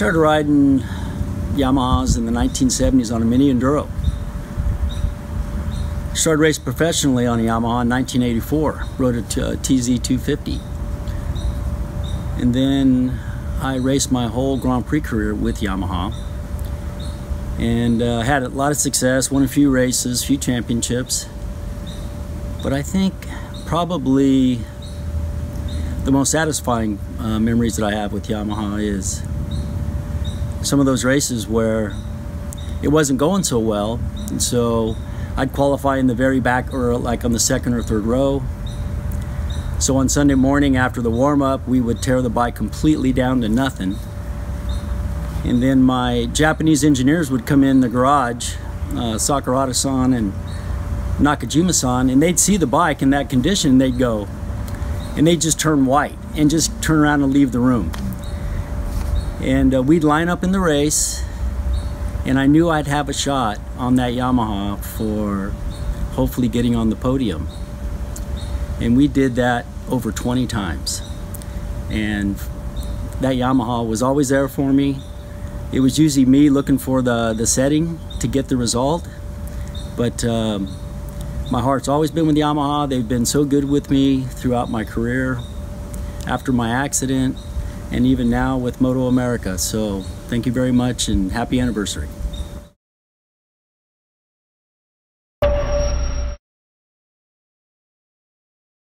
started riding Yamahas in the 1970s on a mini enduro. Started racing professionally on a Yamaha in 1984. Rode a TZ250. And then I raced my whole Grand Prix career with Yamaha. And uh, had a lot of success, won a few races, few championships. But I think probably the most satisfying uh, memories that I have with Yamaha is some of those races where it wasn't going so well. And so I'd qualify in the very back or like on the second or third row. So on Sunday morning after the warm up, we would tear the bike completely down to nothing. And then my Japanese engineers would come in the garage, uh, Sakurada-san and Nakajima-san, and they'd see the bike in that condition they'd go, and they'd just turn white and just turn around and leave the room. And uh, we'd line up in the race, and I knew I'd have a shot on that Yamaha for hopefully getting on the podium. And we did that over 20 times. And that Yamaha was always there for me. It was usually me looking for the, the setting to get the result. But um, my heart's always been with Yamaha. They've been so good with me throughout my career, after my accident, and even now with MotoAmerica. So thank you very much and happy anniversary.